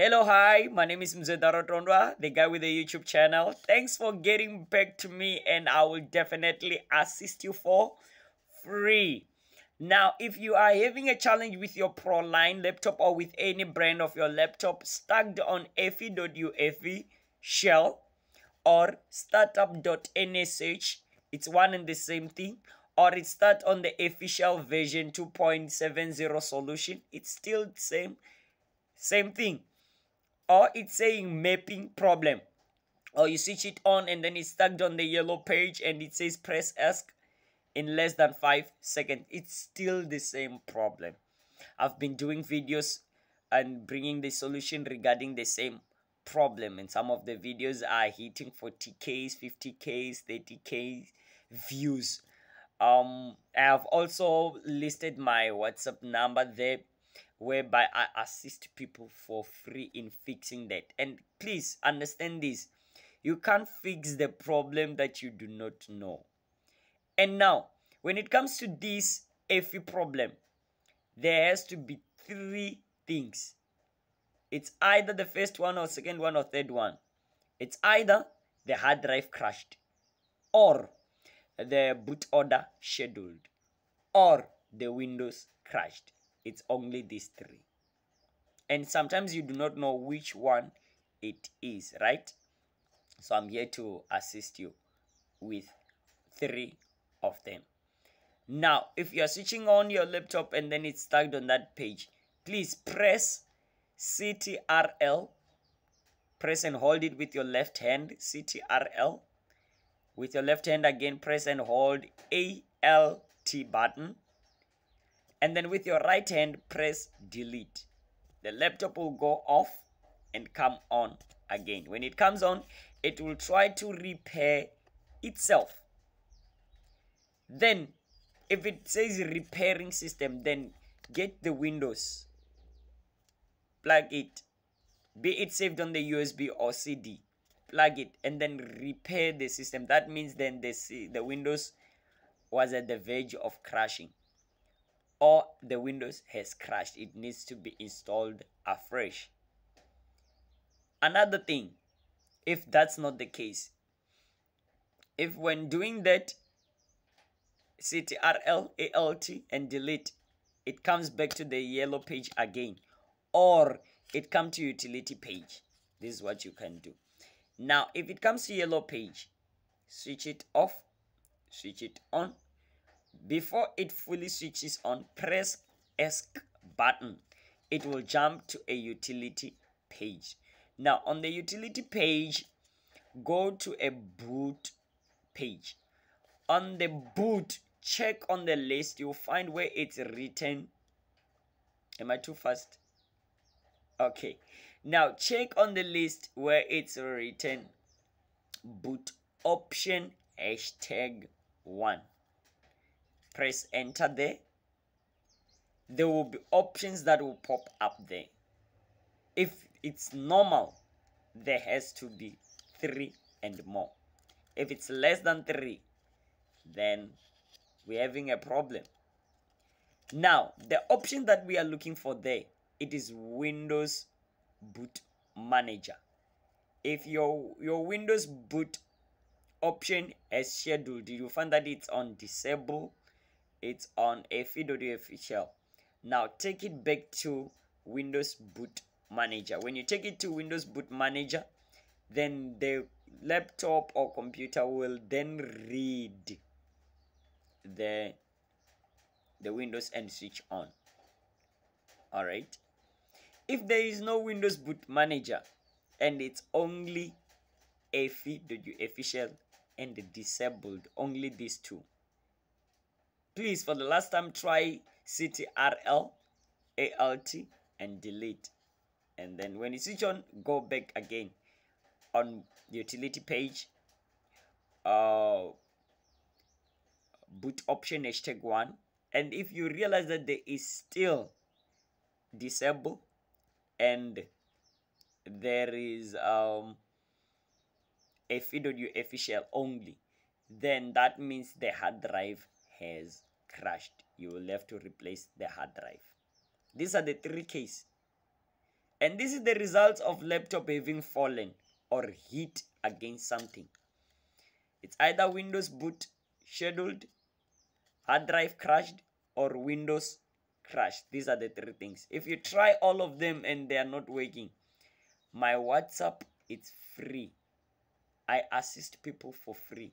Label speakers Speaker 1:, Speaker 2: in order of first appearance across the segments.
Speaker 1: Hello, hi, my name is Mudzweda Rotondwa, the guy with the YouTube channel. Thanks for getting back to me, and I will definitely assist you for free. Now, if you are having a challenge with your ProLine laptop or with any brand of your laptop stuck on efi.uefi shell or startup.nsh, it's one and the same thing, or it's start on the EFI shell version 2.70 solution, it's still the same, same thing or it's saying mapping problem. Or you switch it on and then it's stuck on the yellow page and it says press ESC in less than five seconds. It's still the same problem. I've been doing videos and bringing the solution regarding the same problem. And some of the videos are hitting 40k's 50k's 30k views. Um i have also listed my whatsapp number there whereby I assist people for free in fixing that. And please understand this you can't fix the problem that you do not know. And now, when it comes to this EFI problem, there has to be three things. It's either the first one or second one or third one. It's either the hard drive crashed or the boot order scheduled or the Windows crashed it's only these three. And sometimes you do not know which one it is right? So i'm here to assist you with three of them. Now if you're switching on your laptop and then it's tagged on that page please press ctrl press and hold it with your left hand ctrl with your left hand again press and hold alt button and then with your right hand press delete. The laptop will go off and come on again. When it comes on it will try to repair itself. Then if it says repairing system then get the windows. Plug it. Be it saved on the usb or cd plug it and then repair the system. That means then the the windows was at the verge of crashing or the Windows has crashed. It needs to be installed afresh. Another thing, if that's not the case, if when doing that, CTRL, ALT and delete, it comes back to the yellow page again, or it comes to utility page. This is what you can do. Now, if it comes to yellow page, switch it off, switch it on, before it fully switches on, press ESC button. It will jump to a utility page. Now on the utility page, go to a boot page. On the boot, check on the list. You'll find where it's written. Am I too fast? Okay. Now check on the list where it's written boot option hashtag 1 press enter there there will be options that will pop up there. If it's normal there has to be three and more. If it's less than three then we're having a problem. Now the option that we are looking for there it is windows boot manager. If your your windows boot option is scheduled you find that it's on disable it's on a EFI shell now take it back to windows boot manager. When you take it to windows boot manager then the laptop or computer will then read the the windows and switch on. All right if there is no windows boot manager and it's only AFI EFI shell and disabled only these two please for the last time try ctrl alt and delete. And then when you switch on go back again on the utility page. Uh boot option hashtag one. And if you realize that there is still disable and there is um a FIDOU official only then that means the hard drive has crashed you will have to replace the hard drive these are the three cases And this is the results of laptop having fallen or hit against something. It's either Windows boot scheduled, hard drive crashed, or Windows crashed. These are the three things. If you try all of them and they are not working, my WhatsApp it's free. I assist people for free.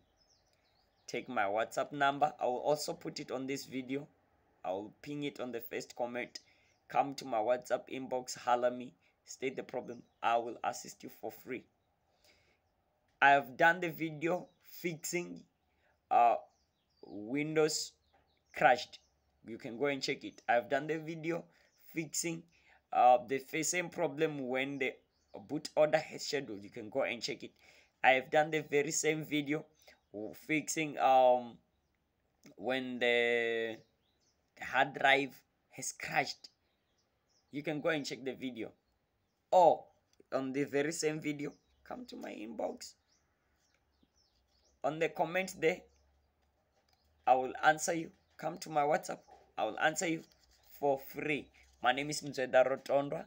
Speaker 1: Take my WhatsApp number. I will also put it on this video. I will ping it on the first comment. Come to my WhatsApp inbox, holler me, state the problem. I will assist you for free. I have done the video fixing uh, Windows crashed. You can go and check it. I've done the video fixing uh, the same problem when the boot order has scheduled. You can go and check it. I have done the very same video fixing um when the hard drive has crashed. You can go and check the video. Or on the very same video, come to my inbox. On the comment there i will answer you. Come to my whatsapp i will answer you for free. My name is Mudzweda Rotondwa.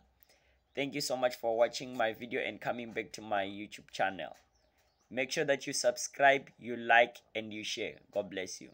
Speaker 1: Thank you so much for watching my video and coming back to my youtube channel make sure that you subscribe you like and you share. God bless you